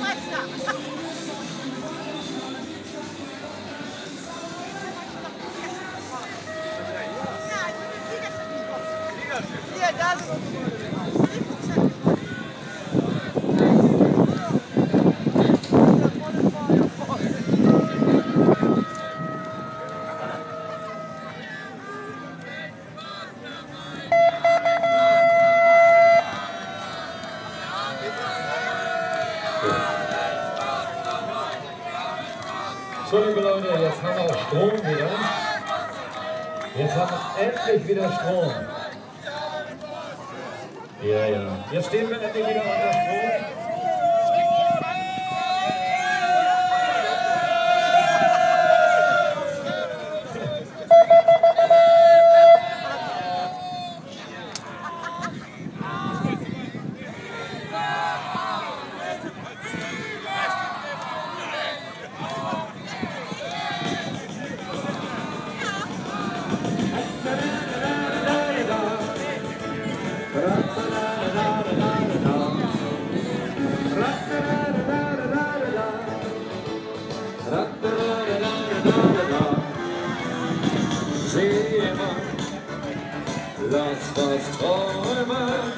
Let's stop. So, liebe Leute, jetzt haben wir Strom wieder. Jetzt haben wir endlich wieder Strom. Ja, ja. Jeg stemmer, at det er Sehe mal, lass was träumen.